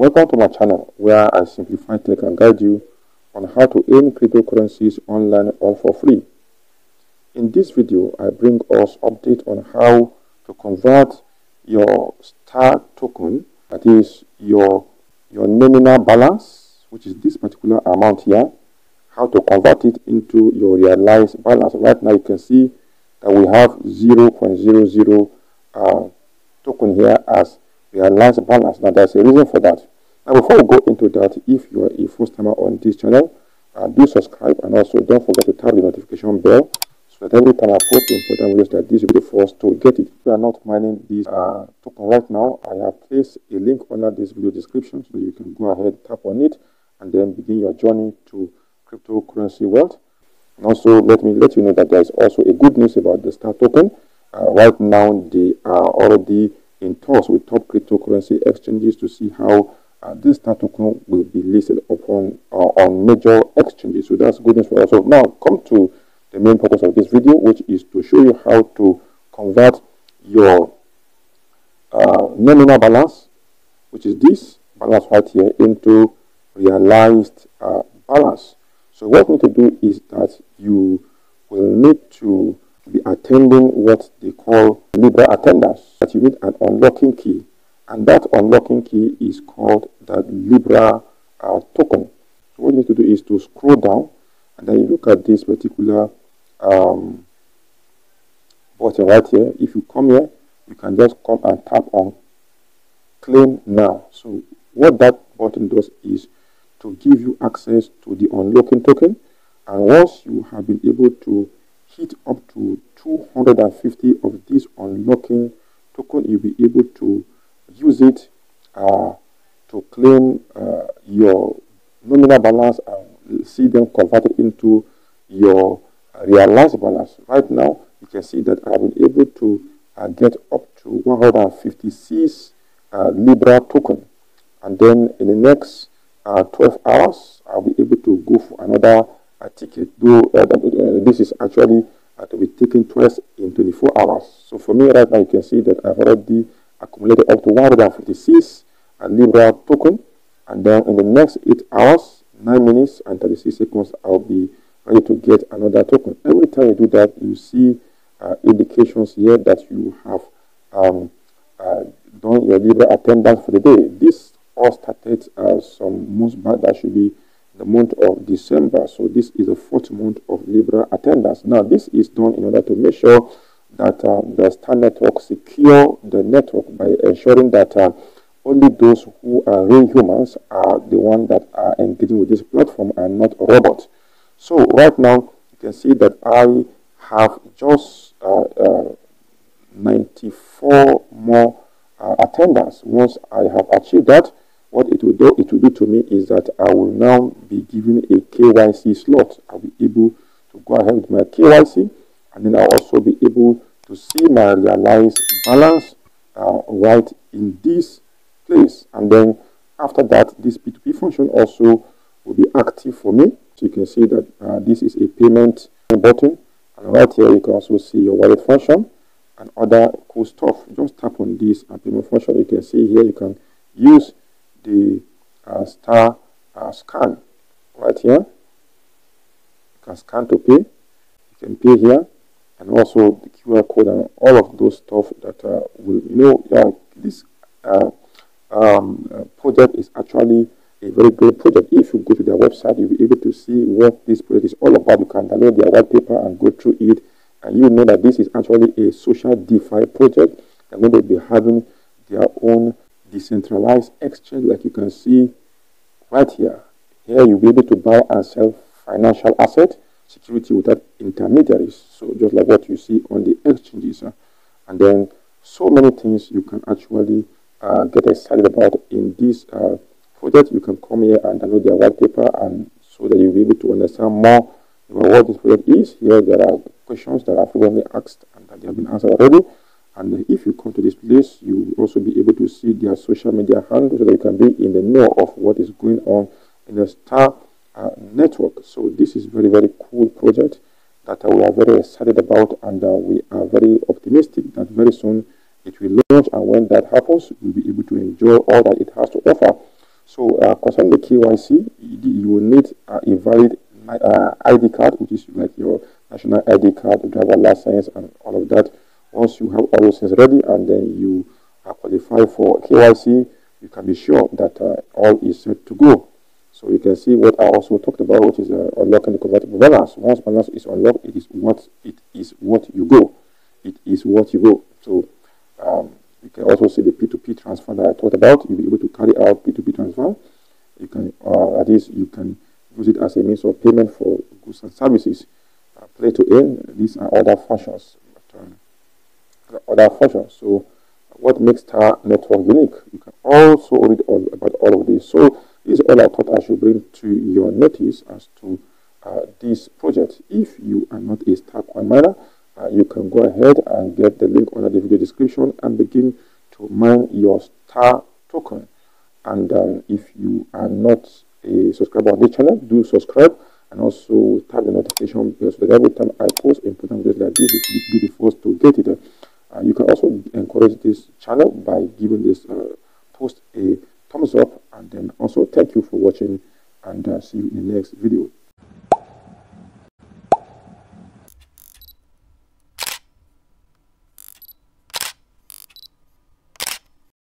Welcome to my channel where I simplify tech and guide you on how to earn cryptocurrencies online all for free. In this video, I bring us update on how to convert your STAR token, that is your, your nominal balance, which is this particular amount here, how to convert it into your realized balance. Right now you can see that we have 0.00 uh, token here as realized balance. Now there's a reason for that. Now before we go into that, if you are a first timer on this channel, uh, do subscribe and also don't forget to tap the notification bell so that every time I post important videos like this, you'll be the first to get it. If you are not mining this uh, token right now, I have placed a link under this video description so you can go ahead, tap on it, and then begin your journey to cryptocurrency wealth. And also, let me let you know that there is also a good news about the STAR token. Uh, right now, they are already in talks with top cryptocurrency exchanges to see how uh, this STAR token will be listed upon uh, on major exchanges. So that's good news for us. So now, come to the main purpose of this video, which is to show you how to convert your uh, nominal balance, which is this balance right here, into realized uh, balance. So what you need to do is that you will need to be attending what they call Libra attendance. That you need an unlocking key, and that unlocking key is called the Libra uh, token. So what you need to do is to scroll down, and then you look at this particular um, button right here. If you come here, you can just come and tap on claim now. So what that button does is to give you access to the unlocking token. And once you have been able to hit up to 250 of this unlocking token, you'll be able to use it uh, to claim uh, your nominal balance and see them converted into your realized balance. Right now, you can see that I've been able to uh, get up to 156 uh, Libra token. And then in the next uh, 12 hours, I'll be able to go for another uh, ticket. Though this is actually to be taken twice in 24 hours. So for me right now, you can see that I've already accumulated up to 156 Libra token. And then in the next 8 hours, 9 minutes and 36 seconds, I'll be ready to get another token. Every time you do that, you see indications here that you have um, done your Libra attendance for the day. This all started uh, some months back. That should be the month of December. So this is the fourth month of Libra attendance. Now this is done in order to make sure that uh, the Star Network secure the network by ensuring that uh, only those who are real humans are the ones that are engaging with this platform and not robots. So right now you can see that I have just uh, uh, 94 more uh, attendance. Once I have achieved that, what it will do it will do to me is that I will now be given a KYC slot. I'll be able to go ahead with my KYC and then I'll also be able to see my realized balance uh, right in this place. And then after that, this P2P function also will be active for me. So you can see that uh, this is a payment button. And right here, you can also see your wallet function and other cool stuff. Just tap on this uh, payment function. You can see here, you can use the uh, star uh, scan right here. You can scan to pay. You can pay here, and also the QR code and all of those stuff that uh, will you know. Yeah, this uh, um, project is actually a very great project. If you go to their website, you'll be able to see what this project is all about. You can download their white paper and go through it, and you know that this is actually a social DeFi project. They're going to be having their own decentralized exchange like you can see right here. Here you'll be able to buy and sell financial asset security without intermediaries. So just like what you see on the exchanges. Uh, and then so many things you can actually uh, get excited about in this uh, project. You can come here and download their white paper and so that you'll be able to understand more about what this project is. Here there are questions that are frequently asked and that they have been answered already. And if you come to this place, you will also be able to see their social media handles so that you can be in the know of what is going on in the Star uh, network. So this is very, very cool project that we are very excited about and uh, we are very optimistic that very soon it will launch and when that happens, we'll be able to enjoy all that it has to offer. So uh, concerning the KYC, you will need a valid uh, ID card, which is like your national ID card, driver license, and all of that. Once you have all those things ready and then you are qualified for KYC, you can be sure that uh, all is set to go. So you can see what I also talked about, which is uh, unlocking the convertible balance. Once balance is unlocked, it is what it is what you go. It is what you go. So um, you can also see the P2P transfer that I talked about. You'll be able to carry out P2P transfer. You can, uh, at least you can use it as a means of payment for goods and services. Uh, play to earn, these are other functions. But, um, other functions. So what makes Star Network unique? You can also read all about all of this. So is all I thought I should bring to your notice as to uh, this project. If you are not a Star Coin miner, uh, you can go ahead and get the link under the video description and begin to mine your Star token. And um, if you are not a subscriber on this channel, do subscribe and also tap the notification bell so that every time I post important videos like this, you will be the first to get it. Uh, you can also encourage this channel by giving this uh, post a thumbs up and also thank you for watching and uh, see you in the next video.